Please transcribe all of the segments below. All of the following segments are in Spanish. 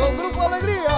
com Grupo Alegria.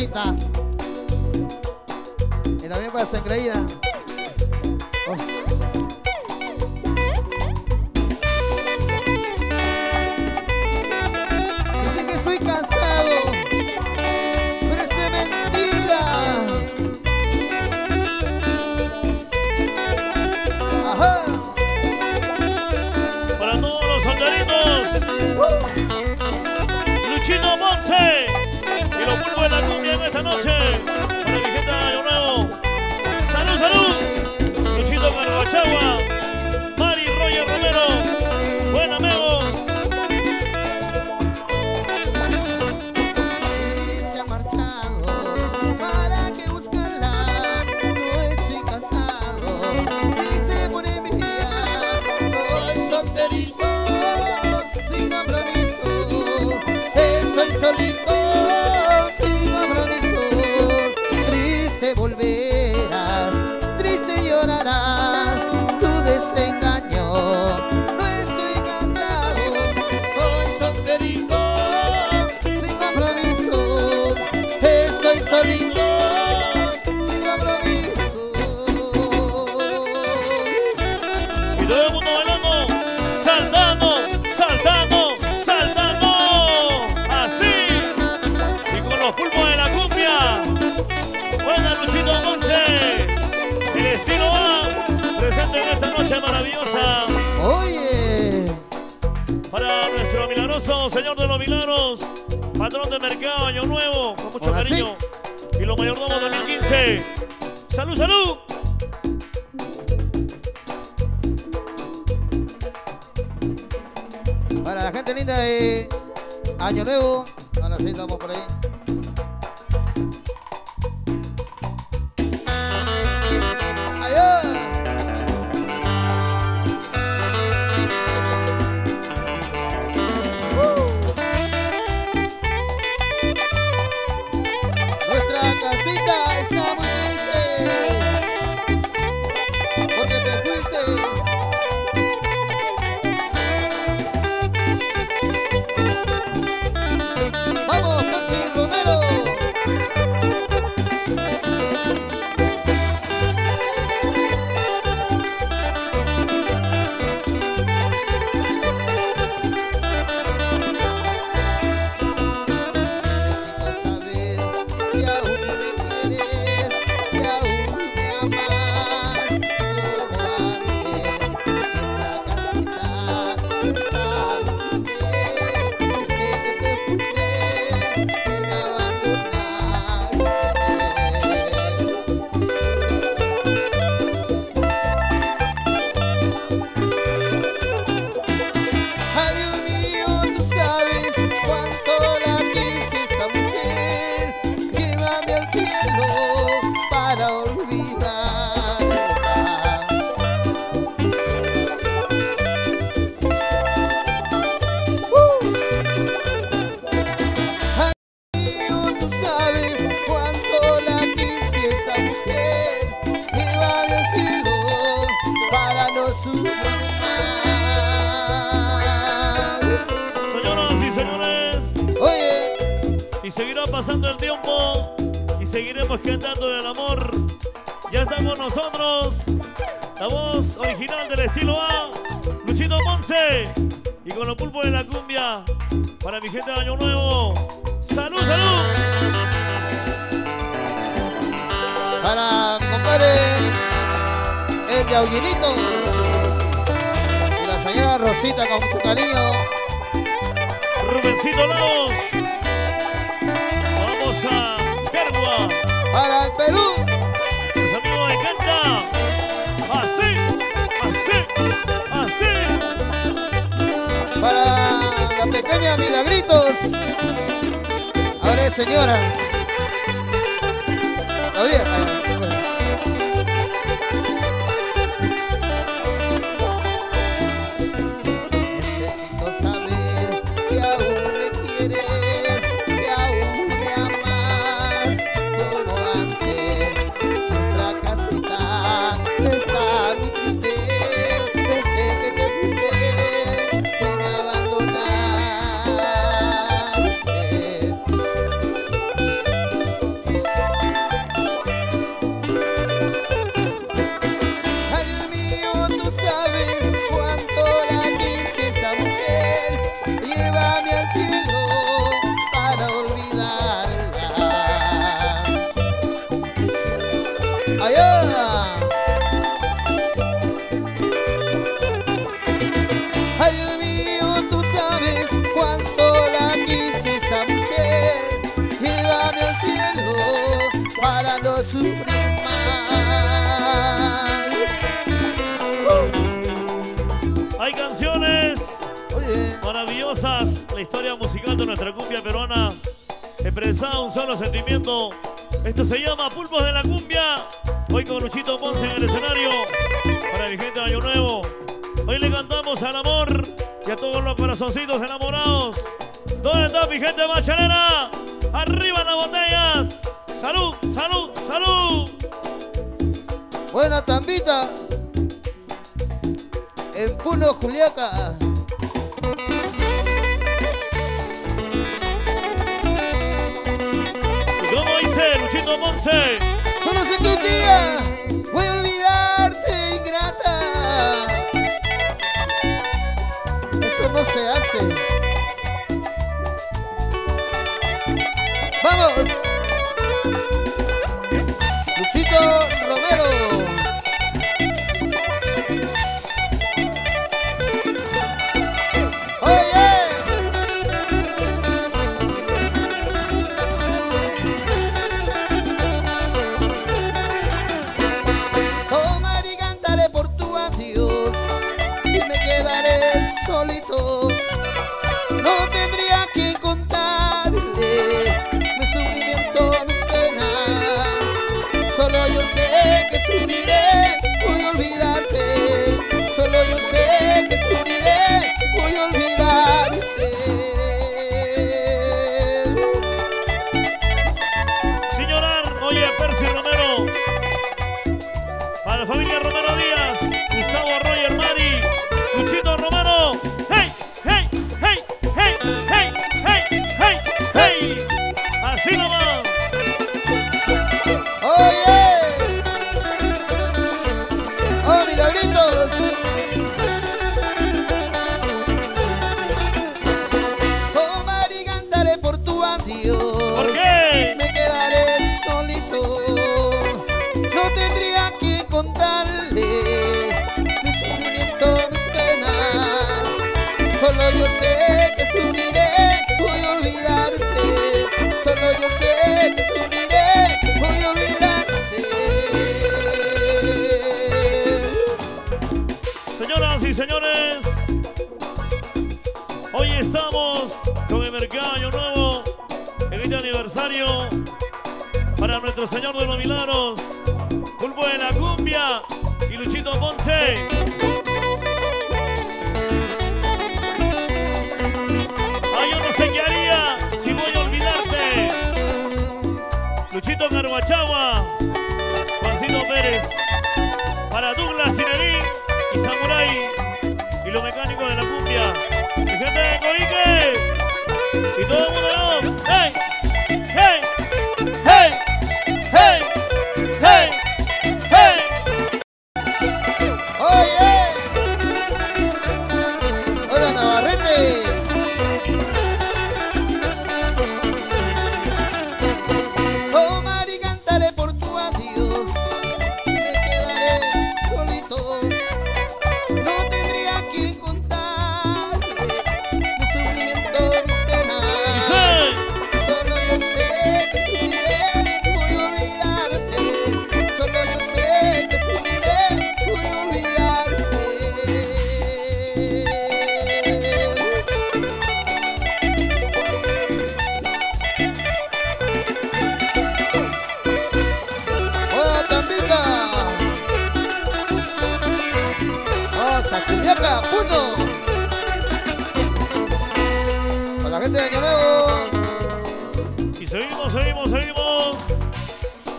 cosita. Y también para sangreída. mercado, año nuevo, con mucho cariño. Sí. Y los mayordomos 2015. ¡Salud, salud! Para la gente linda de Año Nuevo. Ahora sí, estamos por ahí. Ya está con nosotros la voz original del estilo A, Luchito Ponce. Y con los pulpos de la cumbia, para mi gente de Año Nuevo. ¡Salud, salud! Para compadre, el Yauguinito. Y la señora Rosita con mucho cariño. Rubencito Laos. Vamos a Pergua. Para el Perú, pequeña Milagritos. Ahora es señora. ¿Está bien? Maravillosas. La historia musical de nuestra cumbia peruana. Expresada un solo sentimiento. Esto se llama Pulpos de la Cumbia. Hoy con Luchito Ponce en el escenario. Para mi gente de Año Nuevo. Hoy le cantamos al amor y a todos los corazoncitos enamorados. ¿Dónde está mi gente machanera? ¡Arriba las botellas! ¡Salud, salud, salud! buena tambita. En Puno, Juliaca. Say. Mercado Año Nuevo en este aniversario para nuestro Señor de los Milagros, Pulpo de la Cumbia y Luchito Ponce.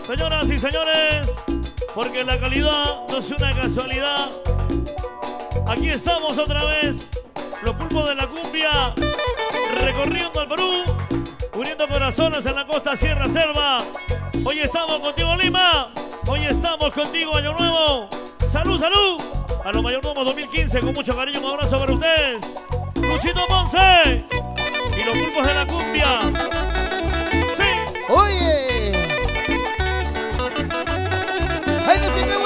Señoras y señores, porque la calidad no es una casualidad. Aquí estamos otra vez, los pulpos de la cumbia, recorriendo el Perú, uniendo corazones en la costa Sierra Selva. Hoy estamos contigo Lima, hoy estamos contigo Año Nuevo. Salud, salud. A los mayordomos 2015, con mucho cariño, un abrazo para ustedes. Luchito Ponce y los pulpos de la cumbia. Sí. Oye. Ay, no sé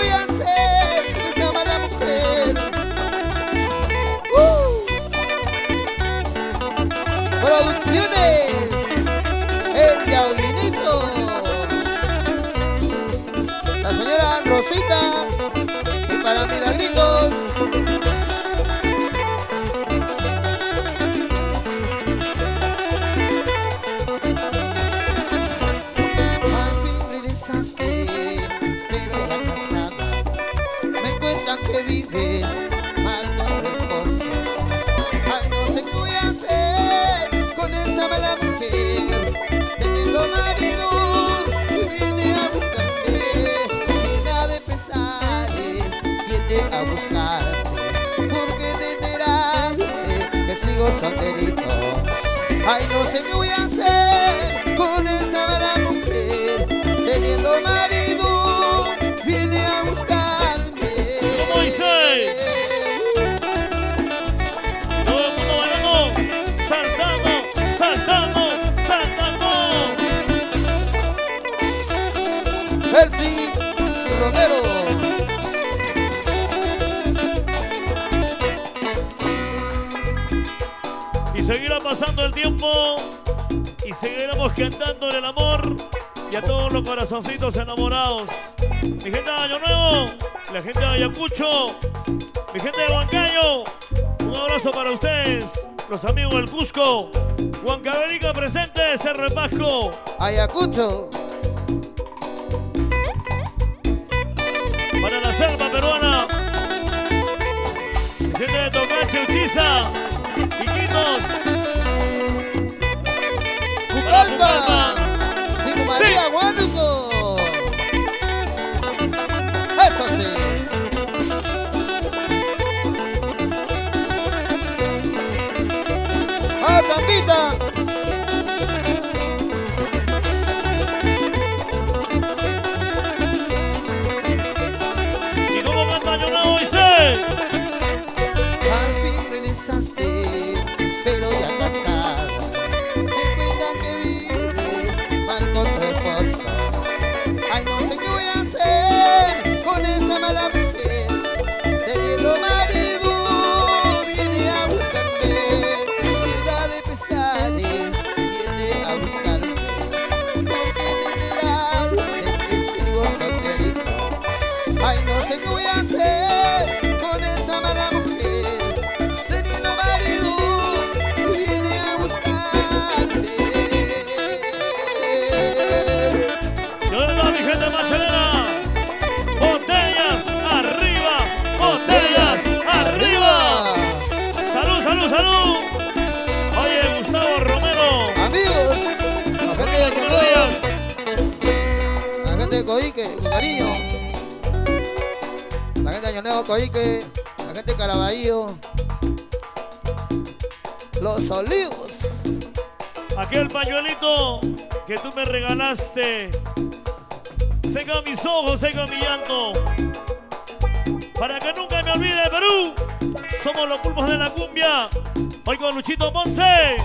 a buscarte. Porque te enteraste que sigo solterito. Ay, no sé qué voy a hacer con esa mala mujer. Teniendo marido, viene a buscarme. ¿Cómo dice? Percy Romero. Seguirá pasando el tiempo y seguiremos cantando el amor y a todos los corazoncitos enamorados. Mi gente de Año Nuevo, la gente de Ayacucho, mi gente de Huancayo, un abrazo para ustedes, los amigos del Cusco, Huancavelica presente, Cerro Pasco. Ayacucho. para la selva peruana. Gente de Tocache, Uchiza, Pucallpa. Digo María. Eso Coique, la gente de Caraballo. Los olivos. Aquel pañuelito que tú me regalaste. Seca mis ojos, seca mi llanto. Para que nunca me olvide Perú. Somos los pulpos de la cumbia. Hoy con Luchito Ponce.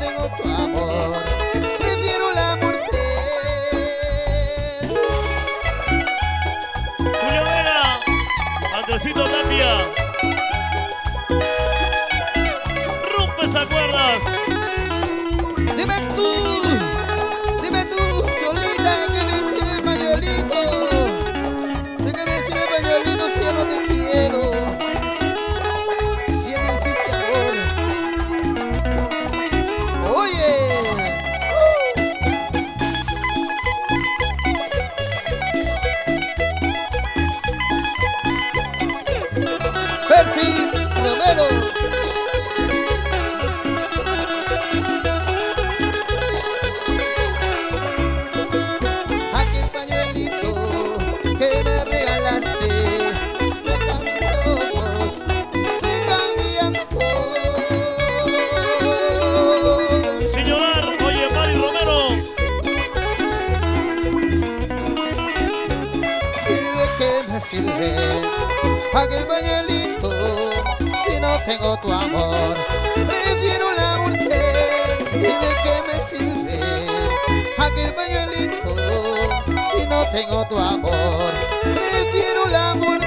Tengo tu amor? Prefiero la muerte. Julio Vera, Andresito Tapia. Rompe esas cuerdas. Dime tú, me sirve aquel pañuelito si no tengo tu amor? Prefiero la muerte. ¿Y de qué me sirve aquel pañuelito si no tengo tu amor? Prefiero la muerte.